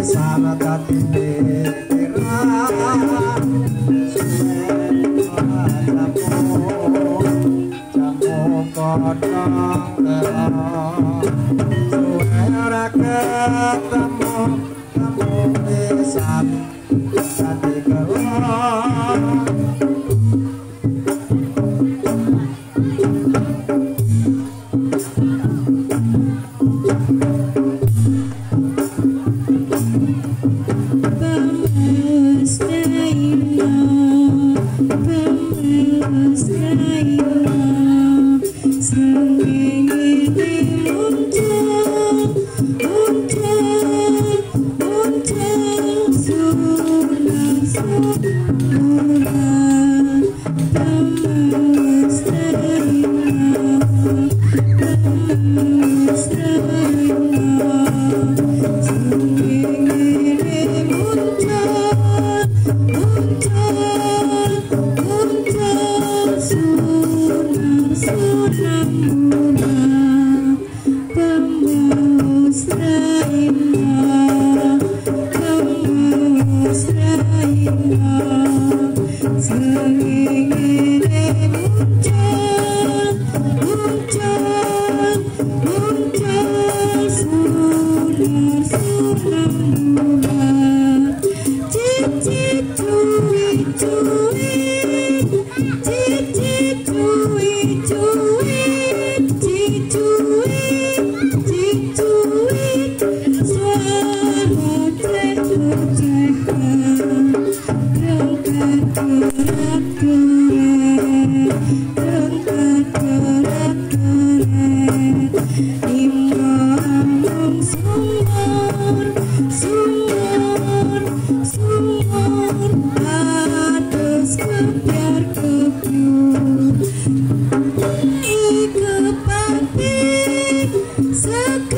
Suara ketemu, kamu bisa dư said